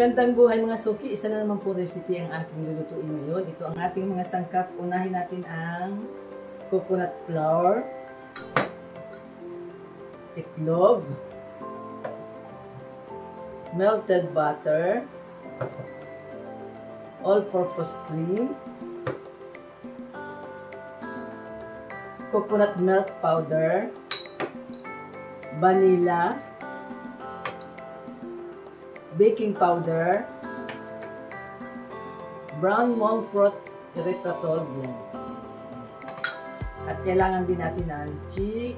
Magandang buhay mga suki. Isa na naman po recipe ang ating lulutuin ngayon. Ito ang ating mga sangkap. Unahin natin ang coconut flour, itlog, melted butter, all-purpose cream, coconut milk powder, vanilla, baking powder, brown monk erythritol blend. At kailangan din natin ng chi,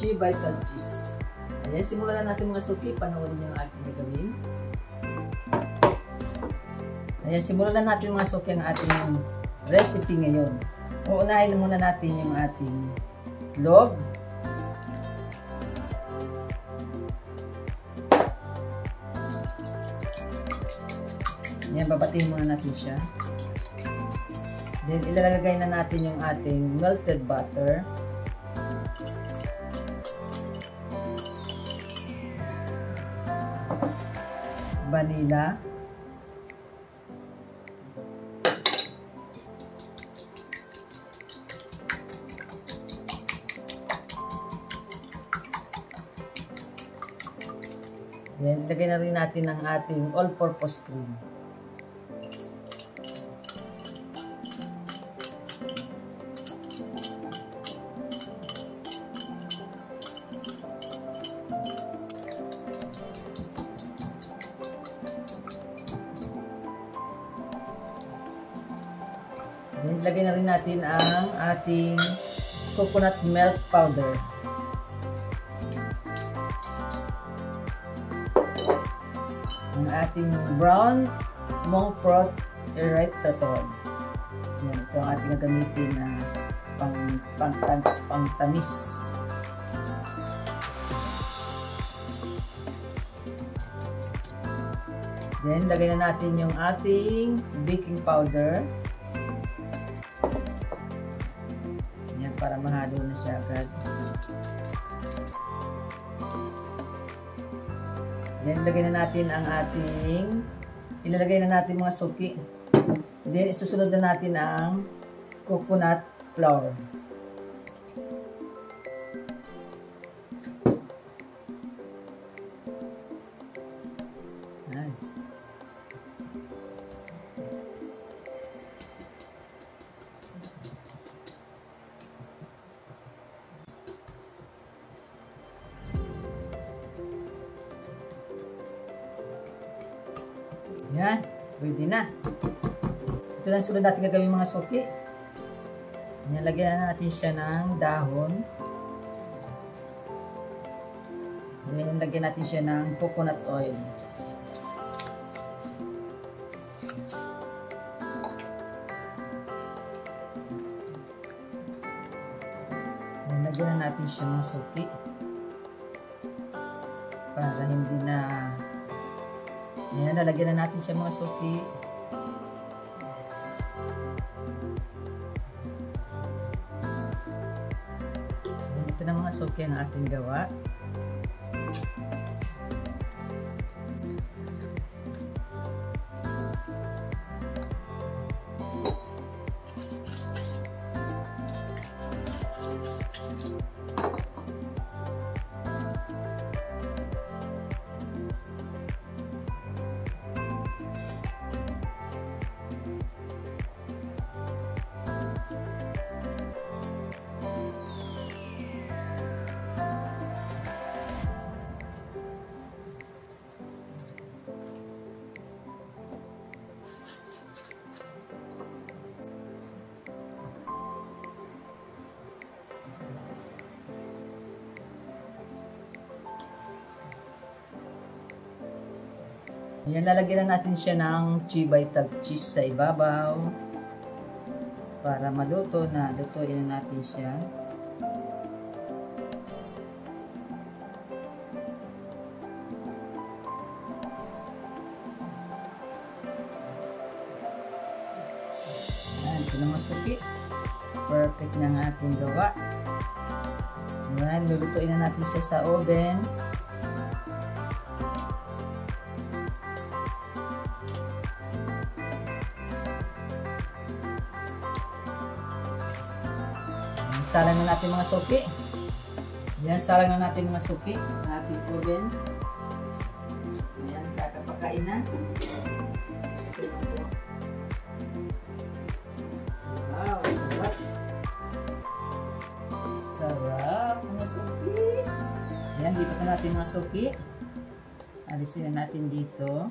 chi vital cheese. Ayan, simulan na natin mga suki. Panoorin niyo ang ating gagawin. Ayan, simulan na natin mga suki ang ating recipe ngayon. Uunahin muna natin yung ating itlog. Yan, babatiin muna natin siya. Then, ilalagay na natin yung ating melted butter. Vanilla. Then, ilagay na rin natin ang ating all-purpose cream. Then, lagay na rin natin ang ating coconut milk powder. Ang ating brown monk broth erythritol. Yan, ito ang ating gagamitin na pang, pang, pang, pang tamis. Then, lagay na natin yung ating baking powder. Para mahalo na siya agad. Then, lagay na natin ang ating, ilalagay na natin mga suki. Then, isusunod na natin ang coconut flour. Yan. Pwede na. Ito na sunod natin gagawin mga soki. Yan, lagyan na natin siya ng dahon. Then, lagyan natin siya ng coconut oil. Yan, lagyan na natin siya ng soki. Para hindi lalagyan na natin siya mga suki. Ito na mga suki ang ating gawa. Ayan, lalagyan na natin siya ng chi vital cheese sa ibabaw. Para maluto na, lutuin na natin siya. Ayan, ito na masuki. Perfect na ang ating gawa. Ayan, lulutuin na natin siya sa oven. Salang na natin mga suki. Yan, salang na natin mga suki sa ating oven. Ayan, kakapakain na. Wow, sarap. Sarap, mga suki. Ayan, dito na natin mga suki. Alisin na natin dito.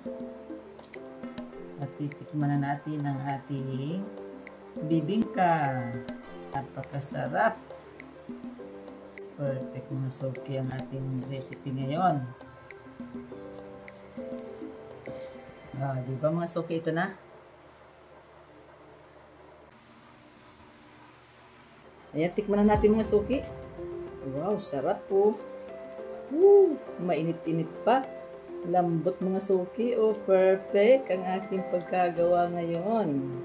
At titikman na natin ang ating bibingka. Napakasarap. Perfect mga suki ang ating recipe ngayon. Ah, di ba mga suki ito na? Ayan, tikman na natin mga suki. Wow, sarap po. Woo, mainit-init pa. Lambot mga suki. Oh, perfect ang aking pagkagawa ngayon.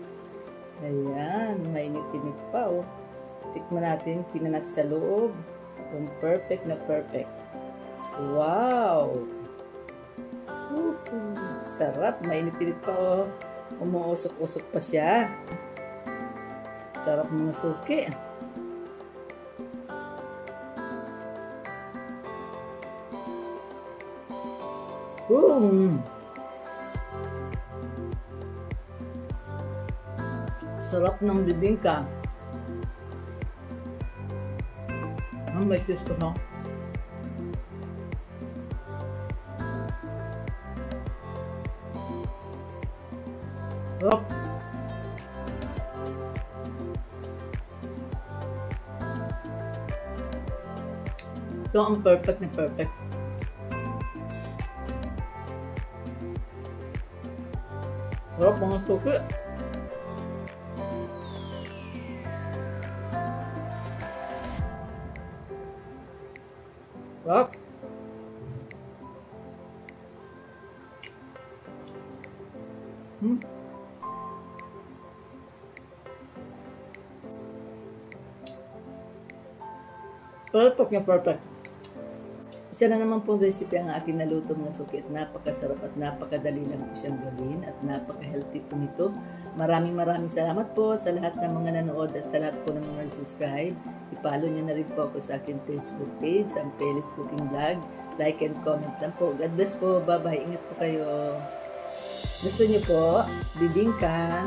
Ayan, mainit-init pa oh. Tikman natin, tingnan natin sa loob. Kung perfect na perfect. Wow! Woohoo! Sarap, mainit-init pa oh. Umuusok-usok pa siya. Sarap mga suki. Boom! Sarap ng bibingka. Ang may cheese ko, ha? Sarap. Ito ang perfect na perfect. Sarap mga suki. Sarap. Hmm. Perfect na perfect. Isa na naman pong recipe ang aking naluto mga suki at napakasarap at napakadali lang po siyang gawin at napaka-healthy po nito. Maraming maraming salamat po sa lahat ng mga nanood at sa lahat po ng mga subscribe. I-follow niyo na rin po ako sa aking Facebook page, ang Pelis Cooking Vlog. Like and comment lang po. God bless po. Bye-bye. Ingat po kayo. Gusto niyo po, bibingka,